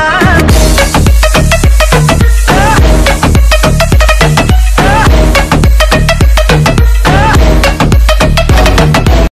más.